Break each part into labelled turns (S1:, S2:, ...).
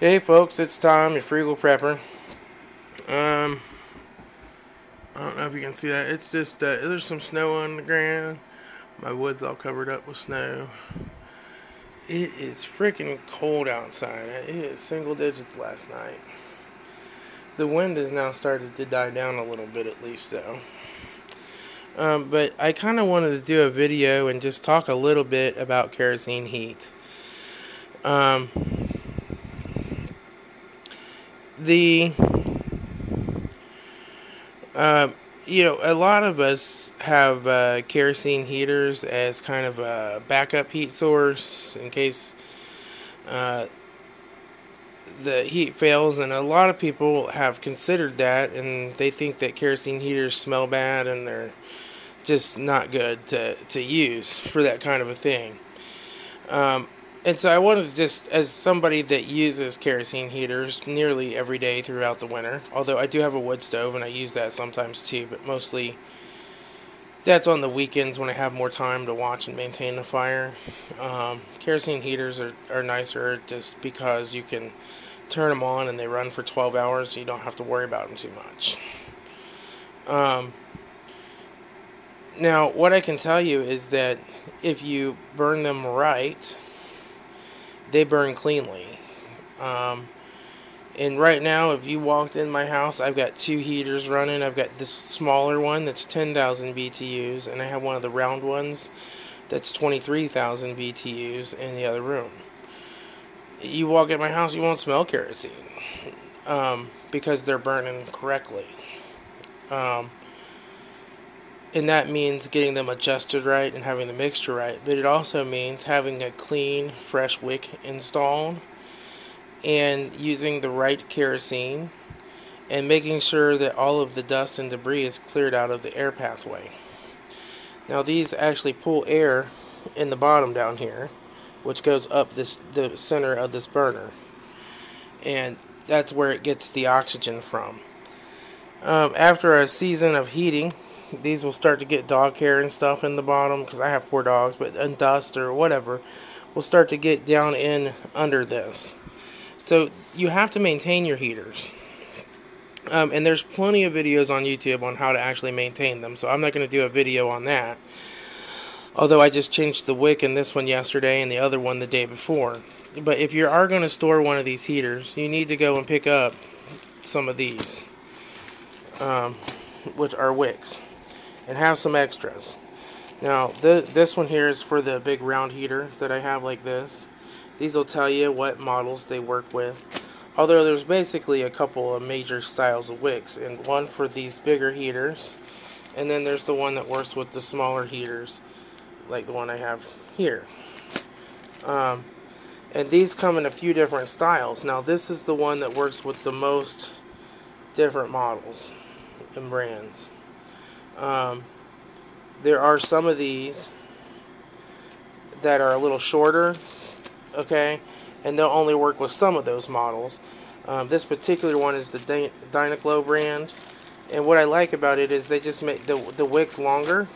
S1: Hey folks, it's Tom, your frugal prepper. Um, I don't know if you can see that. It's just uh, there's some snow on the ground. My wood's all covered up with snow. It is freaking cold outside. It hit single digits last night. The wind has now started to die down a little bit, at least though. Um, but I kind of wanted to do a video and just talk a little bit about kerosene heat. Um, the uh, you know a lot of us have uh, kerosene heaters as kind of a backup heat source in case uh, the heat fails and a lot of people have considered that and they think that kerosene heaters smell bad and they're just not good to, to use for that kind of a thing. Um, and so I wanted to just, as somebody that uses kerosene heaters nearly every day throughout the winter, although I do have a wood stove and I use that sometimes too, but mostly that's on the weekends when I have more time to watch and maintain the fire. Um, kerosene heaters are, are nicer just because you can turn them on and they run for 12 hours, so you don't have to worry about them too much. Um, now, what I can tell you is that if you burn them right, they burn cleanly. Um, and right now, if you walked in my house, I've got two heaters running. I've got this smaller one that's 10,000 BTUs, and I have one of the round ones that's 23,000 BTUs in the other room. You walk in my house, you won't smell kerosene um, because they're burning correctly. Um, and that means getting them adjusted right and having the mixture right but it also means having a clean fresh wick installed and using the right kerosene and making sure that all of the dust and debris is cleared out of the air pathway. Now these actually pull air in the bottom down here which goes up this the center of this burner and that's where it gets the oxygen from. Um, after a season of heating these will start to get dog hair and stuff in the bottom because I have four dogs, but and dust or whatever will start to get down in under this. So you have to maintain your heaters. Um, and there's plenty of videos on YouTube on how to actually maintain them, so I'm not going to do a video on that. Although I just changed the wick in this one yesterday and the other one the day before. But if you are going to store one of these heaters, you need to go and pick up some of these, um, which are wicks and have some extras. Now, th this one here is for the big round heater that I have like this. These will tell you what models they work with. Although there's basically a couple of major styles of wicks, and one for these bigger heaters, and then there's the one that works with the smaller heaters, like the one I have here. Um, and these come in a few different styles. Now this is the one that works with the most different models and brands. Um, there are some of these that are a little shorter, okay, and they'll only work with some of those models. Um, this particular one is the Dy Dyna-Glo brand, and what I like about it is they just make the, the wicks longer,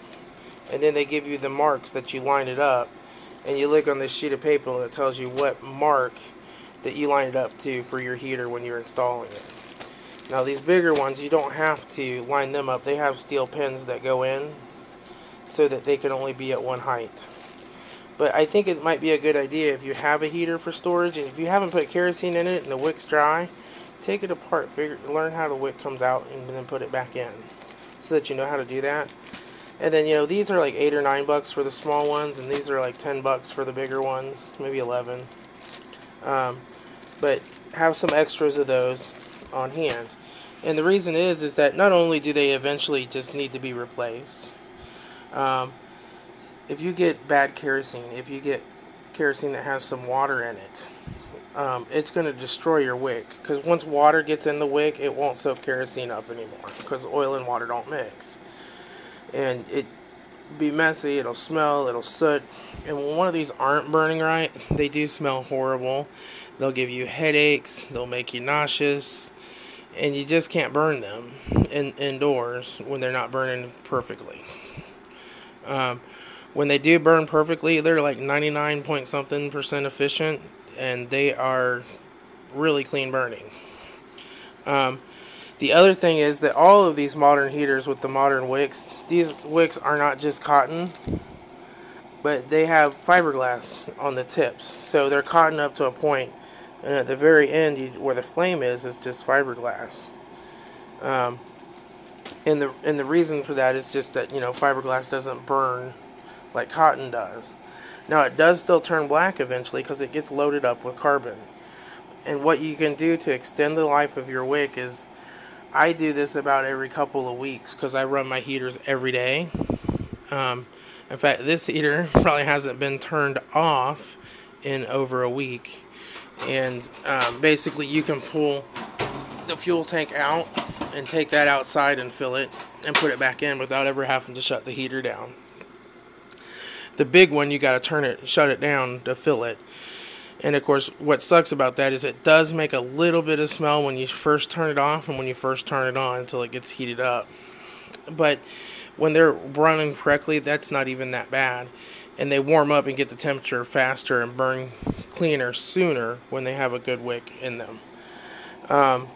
S1: and then they give you the marks that you line it up, and you look on this sheet of paper and it tells you what mark that you line it up to for your heater when you're installing it. Now these bigger ones, you don't have to line them up. They have steel pins that go in so that they can only be at one height. But I think it might be a good idea if you have a heater for storage and if you haven't put kerosene in it and the wick's dry, take it apart, figure, learn how the wick comes out and then put it back in so that you know how to do that. And then, you know, these are like 8 or 9 bucks for the small ones and these are like 10 bucks for the bigger ones, maybe 11. Um, but have some extras of those on hand. And the reason is is that not only do they eventually just need to be replaced, um, if you get bad kerosene, if you get kerosene that has some water in it, um, it's going to destroy your wick. Because once water gets in the wick, it won't soak kerosene up anymore. Because oil and water don't mix. And it be messy, it'll smell, it'll soot. And when one of these aren't burning right, they do smell horrible. They'll give you headaches, they'll make you nauseous and you just can't burn them in, indoors when they're not burning perfectly. Um, when they do burn perfectly, they're like 99 point something percent efficient, and they are really clean burning. Um, the other thing is that all of these modern heaters with the modern wicks, these wicks are not just cotton, but they have fiberglass on the tips. So they're cotton up to a point, and at the very end, you, where the flame is, is just fiberglass. Um, and the and the reason for that is just that you know fiberglass doesn't burn like cotton does. Now it does still turn black eventually because it gets loaded up with carbon. And what you can do to extend the life of your wick is I do this about every couple of weeks because I run my heaters every day. Um, in fact, this heater probably hasn't been turned off in over a week. And um, basically, you can pull the fuel tank out and take that outside and fill it and put it back in without ever having to shut the heater down. The big one, you got to turn it, shut it down to fill it. And of course, what sucks about that is it does make a little bit of smell when you first turn it off and when you first turn it on until it gets heated up. But when they're running correctly, that's not even that bad. And they warm up and get the temperature faster and burn cleaner sooner when they have a good wick in them. Um,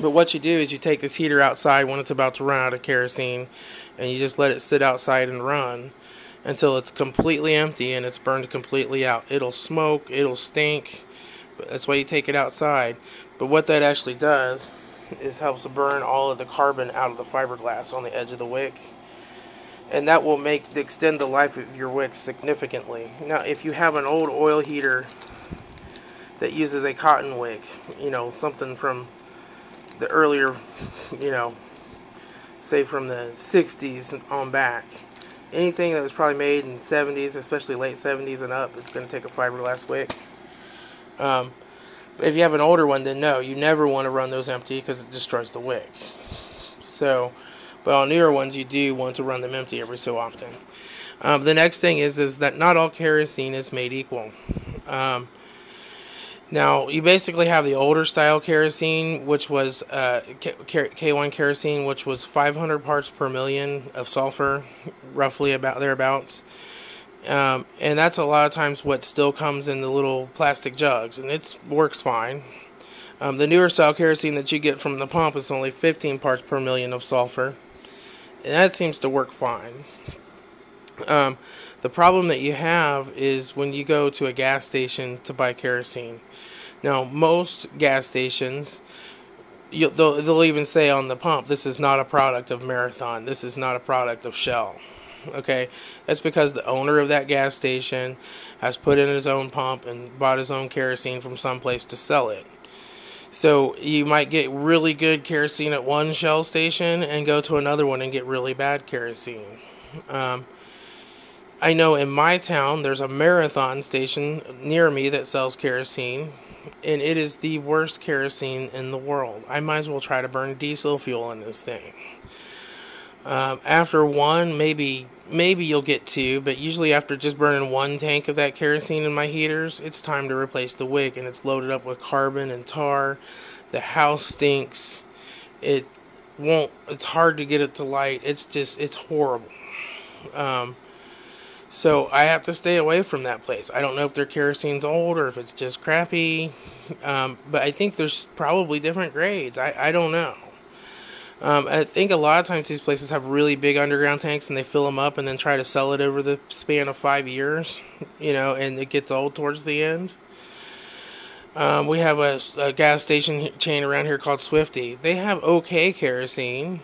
S1: but what you do is you take this heater outside when it's about to run out of kerosene and you just let it sit outside and run until it's completely empty and it's burned completely out. It'll smoke, it'll stink. That's why you take it outside. But what that actually does is helps burn all of the carbon out of the fiberglass on the edge of the wick. And that will make extend the life of your wick significantly. Now, if you have an old oil heater that uses a cotton wick, you know, something from the earlier, you know, say from the 60s on back, anything that was probably made in 70s, especially late 70s and up, is going to take a fiberglass wick. Um, if you have an older one, then no, you never want to run those empty because it destroys the wick. So, but on newer ones, you do want to run them empty every so often. Um, the next thing is is that not all kerosene is made equal. Um, now, you basically have the older style kerosene, which was uh, K1 kerosene, which was 500 parts per million of sulfur, roughly about thereabouts. Um, and that's a lot of times what still comes in the little plastic jugs, and it works fine. Um, the newer style kerosene that you get from the pump is only 15 parts per million of sulfur, and that seems to work fine. Um, the problem that you have is when you go to a gas station to buy kerosene. Now, most gas stations, they'll, they'll even say on the pump, this is not a product of Marathon, this is not a product of Shell. Okay, that's because the owner of that gas station has put in his own pump and bought his own kerosene from someplace to sell it. So you might get really good kerosene at one Shell station and go to another one and get really bad kerosene. Um, I know in my town there's a marathon station near me that sells kerosene, and it is the worst kerosene in the world. I might as well try to burn diesel fuel in this thing. Um, after one, maybe maybe you'll get two, but usually after just burning one tank of that kerosene in my heaters, it's time to replace the wick, and it's loaded up with carbon and tar. The house stinks. It won't. It's hard to get it to light. It's just it's horrible. Um, so I have to stay away from that place. I don't know if their kerosene's old or if it's just crappy. Um, but I think there's probably different grades. I, I don't know. Um, I think a lot of times these places have really big underground tanks and they fill them up and then try to sell it over the span of five years, you know, and it gets old towards the end. Um, we have a, a, gas station chain around here called Swifty. They have okay kerosene,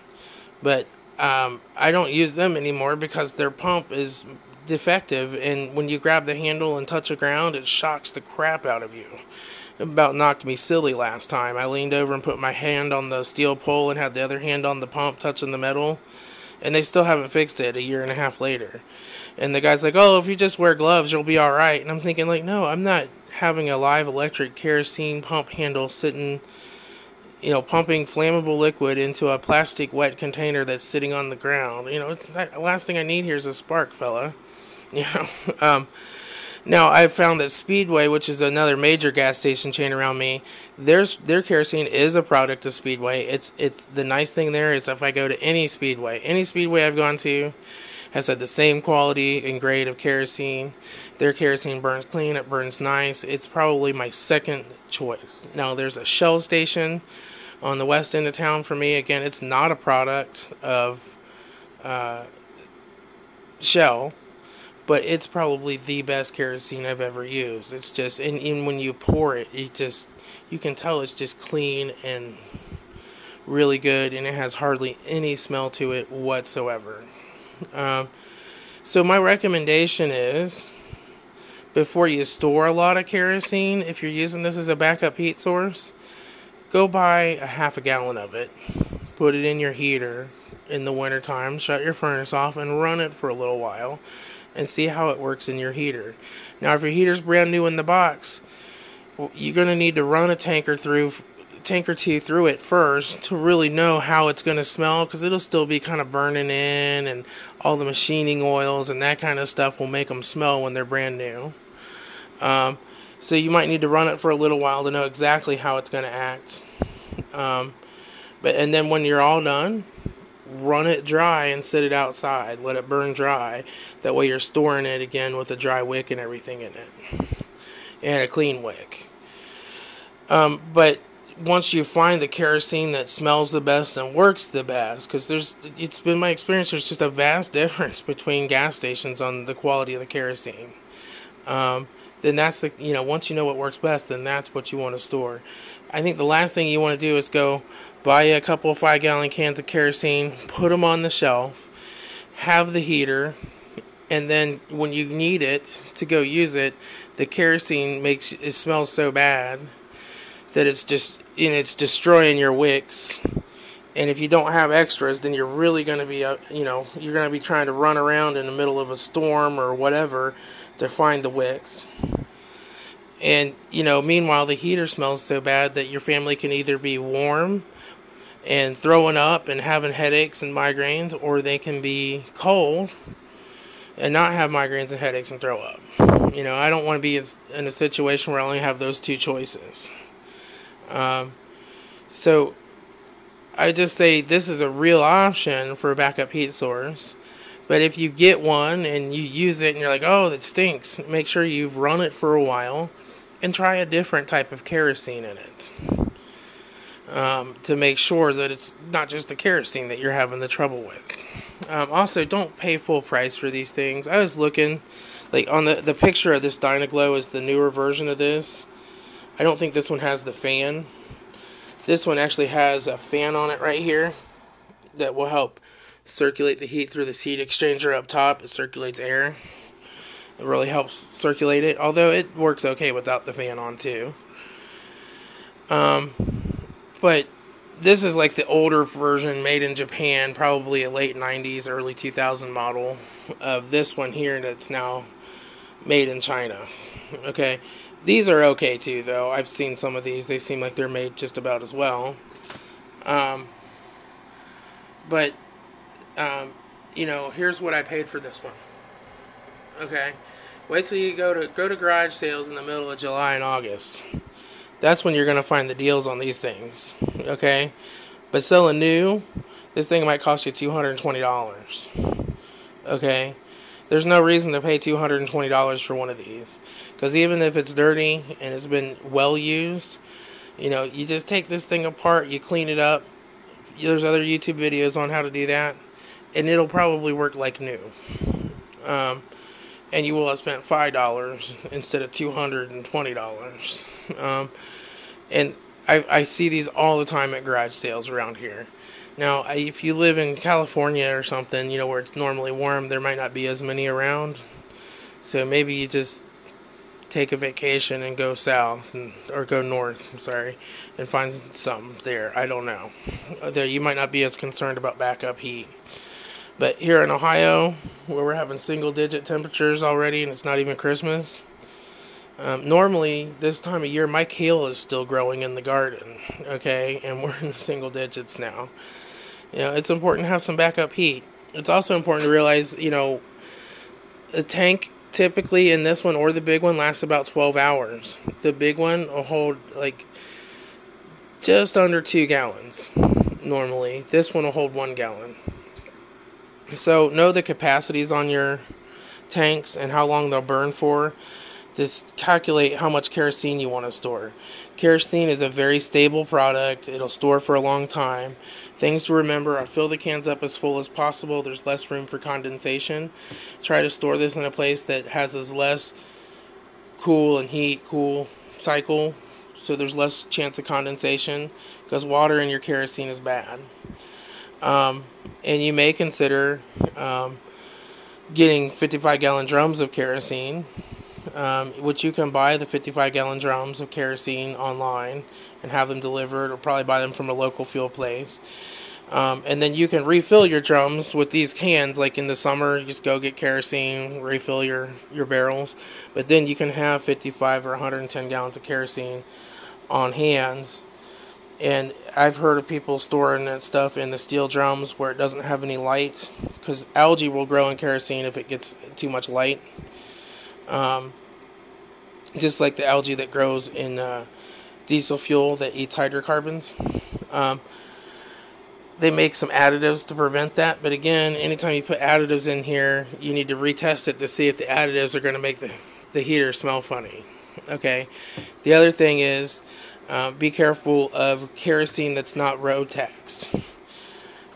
S1: but um, I don't use them anymore because their pump is defective, and when you grab the handle and touch the ground, it shocks the crap out of you. About knocked me silly last time. I leaned over and put my hand on the steel pole and had the other hand on the pump touching the metal, and they still haven't fixed it a year and a half later. And the guy's like, "Oh, if you just wear gloves, you'll be all right." And I'm thinking, like, no, I'm not having a live electric kerosene pump handle sitting you know, pumping flammable liquid into a plastic wet container that's sitting on the ground. You know, the last thing I need here is a spark, fella. You know, um, now I've found that Speedway, which is another major gas station chain around me, there's their kerosene is a product of Speedway. It's it's the nice thing there is if I go to any Speedway, any Speedway I've gone to, has had the same quality and grade of kerosene. Their kerosene burns clean, it burns nice. It's probably my second choice. Now, there's a Shell station on the west end of town for me. Again, it's not a product of uh, Shell, but it's probably the best kerosene I've ever used. It's just, and even when you pour it, it just, you can tell it's just clean and really good, and it has hardly any smell to it whatsoever. Um, so my recommendation is before you store a lot of kerosene, if you're using this as a backup heat source, go buy a half a gallon of it, put it in your heater in the wintertime, shut your furnace off, and run it for a little while and see how it works in your heater. Now, if your heater's brand new in the box, you're going to need to run a tanker through tank or two through it first to really know how it's going to smell because it'll still be kind of burning in and all the machining oils and that kind of stuff will make them smell when they're brand new. Um, so you might need to run it for a little while to know exactly how it's going to act. Um, but and then when you're all done, run it dry and sit it outside. Let it burn dry. That way you're storing it again with a dry wick and everything in it. And a clean wick. Um, but once you find the kerosene that smells the best and works the best, because there's, it's been my experience, there's just a vast difference between gas stations on the quality of the kerosene. Um, then that's the, you know, once you know what works best, then that's what you want to store. I think the last thing you want to do is go buy a couple of five gallon cans of kerosene, put them on the shelf, have the heater, and then when you need it to go use it, the kerosene makes it smells so bad that it's just know, it's destroying your wicks. And if you don't have extras, then you're really going to be, uh, you know, you're going to be trying to run around in the middle of a storm or whatever to find the wicks. And, you know, meanwhile, the heater smells so bad that your family can either be warm and throwing up and having headaches and migraines, or they can be cold and not have migraines and headaches and throw up. You know, I don't want to be in a situation where I only have those two choices. Um, so I just say this is a real option for a backup heat source. But if you get one and you use it and you're like, oh, that stinks, make sure you've run it for a while and try a different type of kerosene in it um, to make sure that it's not just the kerosene that you're having the trouble with. Um, also, don't pay full price for these things. I was looking, like on the the picture of this Dyna-Glo is the newer version of this. I don't think this one has the fan. This one actually has a fan on it right here that will help circulate the heat through this heat exchanger up top. It circulates air. It really helps circulate it, although it works okay without the fan on too. Um, but this is like the older version made in Japan, probably a late 90s, early 2000 model of this one here that's now made in China. Okay, these are okay too, though. I've seen some of these, they seem like they're made just about as well. Um, but, um, you know, here's what I paid for this one. Okay, wait till you go to go to garage sales in the middle of July and August. That's when you're gonna find the deals on these things. Okay, but selling new, this thing might cost you two hundred and twenty dollars. Okay, there's no reason to pay two hundred and twenty dollars for one of these, because even if it's dirty and it's been well used, you know, you just take this thing apart, you clean it up. There's other YouTube videos on how to do that, and it'll probably work like new. Um, and you will have spent five dollars instead of two hundred and twenty dollars. Um, and I, I see these all the time at garage sales around here. Now, if you live in California or something, you know where it's normally warm, there might not be as many around. So maybe you just take a vacation and go south and, or go north. I'm sorry, and find some there. I don't know. There you might not be as concerned about backup heat. But here in Ohio, where we're having single digit temperatures already and it's not even Christmas, um, normally this time of year my kale is still growing in the garden, okay, and we're in the single digits now. You know, it's important to have some backup heat. It's also important to realize, you know, a tank typically in this one or the big one lasts about 12 hours. The big one will hold like just under two gallons normally. This one will hold one gallon. So know the capacities on your tanks and how long they'll burn for. Just calculate how much kerosene you want to store. Kerosene is a very stable product. It'll store for a long time. Things to remember are fill the cans up as full as possible. There's less room for condensation. Try to store this in a place that has as less cool and heat cool cycle so there's less chance of condensation because water in your kerosene is bad. Um, and you may consider um, getting 55 gallon drums of kerosene, um, which you can buy the 55 gallon drums of kerosene online and have them delivered, or probably buy them from a local fuel place. Um, and then you can refill your drums with these cans. Like in the summer, you just go get kerosene, refill your, your barrels. But then you can have 55 or 110 gallons of kerosene on hand. And I've heard of people storing that stuff in the steel drums where it doesn't have any light. Because algae will grow in kerosene if it gets too much light. Um, just like the algae that grows in uh, diesel fuel that eats hydrocarbons. Um, they make some additives to prevent that. But again, anytime you put additives in here, you need to retest it to see if the additives are going to make the, the heater smell funny. Okay. The other thing is uh, be careful of kerosene that's not road taxed.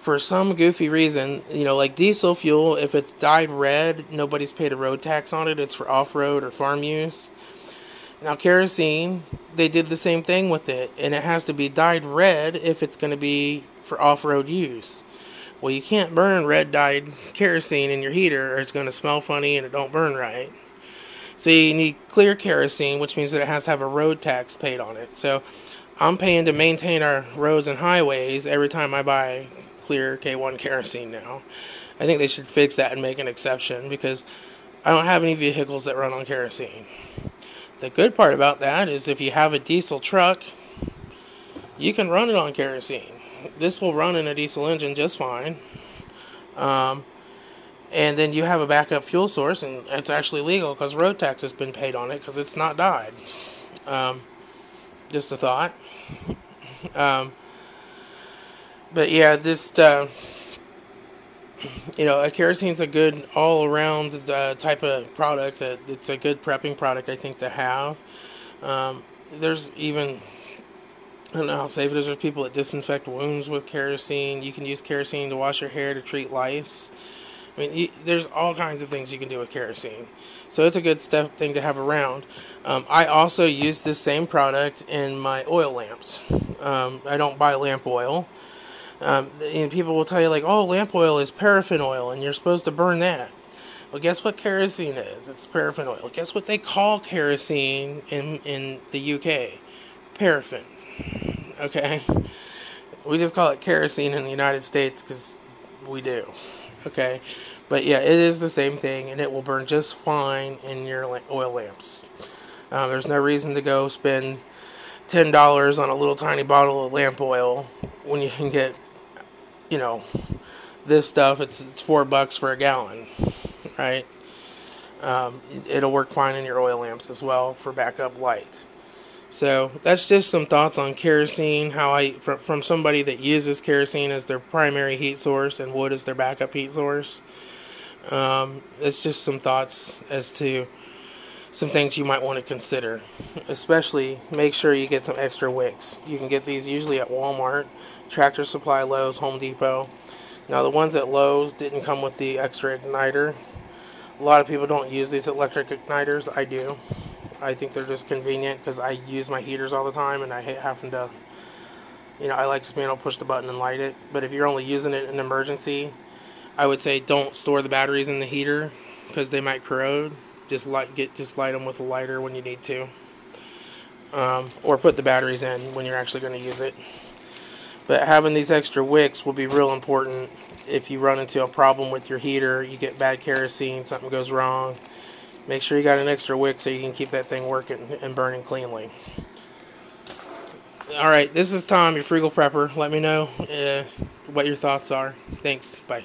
S1: For some goofy reason, you know, like diesel fuel, if it's dyed red, nobody's paid a road tax on it. It's for off road or farm use. Now, kerosene, they did the same thing with it, and it has to be dyed red if it's going to be for off road use. Well, you can't burn red dyed kerosene in your heater or it's going to smell funny and it don't burn right. So you need clear kerosene, which means that it has to have a road tax paid on it. So I'm paying to maintain our roads and highways every time I buy clear K1 kerosene now. I think they should fix that and make an exception because I don't have any vehicles that run on kerosene. The good part about that is if you have a diesel truck, you can run it on kerosene this will run in a diesel engine just fine. Um, and then you have a backup fuel source, and it's actually legal because road tax has been paid on it because it's not dyed. Um, just a thought. Um, but yeah, this uh, you know, kerosene's a good all around uh, type of product. it's a good prepping product, I think, to have. Um, there's even I don't know how safe it is. There's people that disinfect wounds with kerosene. You can use kerosene to wash your hair to treat lice. I mean, there's all kinds of things you can do with kerosene. So it's a good step thing to have around. Um, I also use this same product in my oil lamps. Um, I don't buy lamp oil. Um, and people will tell you like, oh, lamp oil is paraffin oil, and you're supposed to burn that. Well, guess what kerosene is? It's paraffin oil. Guess what they call kerosene in in the UK? Paraffin. Okay? We just call it kerosene in the United States because we do. Okay? But yeah, it is the same thing and it will burn just fine in your oil lamps. Uh, there's no reason to go spend $10 on a little tiny bottle of lamp oil when you can get, you know, this stuff. It's, it's four bucks for a gallon, right? Um, it'll work fine in your oil lamps as well for backup lights. So that's just some thoughts on kerosene. How I from from somebody that uses kerosene as their primary heat source and wood as their backup heat source. Um, it's just some thoughts as to some things you might want to consider. Especially make sure you get some extra wicks. You can get these usually at Walmart, Tractor Supply, Lowe's, Home Depot. Now the ones at Lowe's didn't come with the extra igniter. A lot of people don't use these electric igniters. I do. I think they're just convenient because I use my heaters all the time and I hate having to, you know, I like just being able to push the button and light it. But if you're only using it in an emergency, I would say don't store the batteries in the heater because they might corrode. Just light get just light them with a lighter when you need to, um, or put the batteries in when you're actually going to use it. But having these extra wicks will be real important if you run into a problem with your heater, you get bad kerosene, something goes wrong Make sure you got an extra wick so you can keep that thing working and burning cleanly. Alright, this is Tom, your Frugal Prepper. Let me know uh, what your thoughts are. Thanks. Bye.